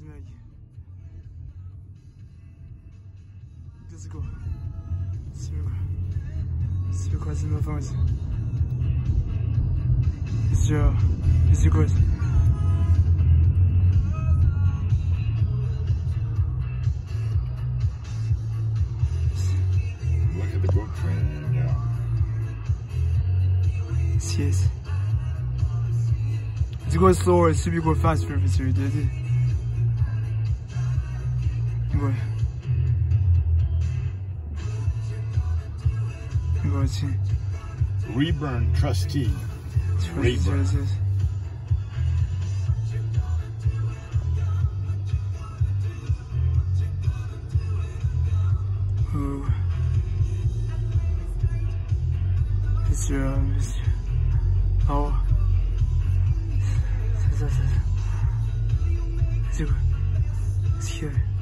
Vas-y, Let's go. C'est quoi C'est quoi C'est ma fin, vas-y. C'est quoi Look at the book training now. Yes. It's go slow or should go faster if it's your daddy. 이 উপরে রয়েছে Reburn trustee. Reburn. Ooh. This this. Oh. This, this. It's here.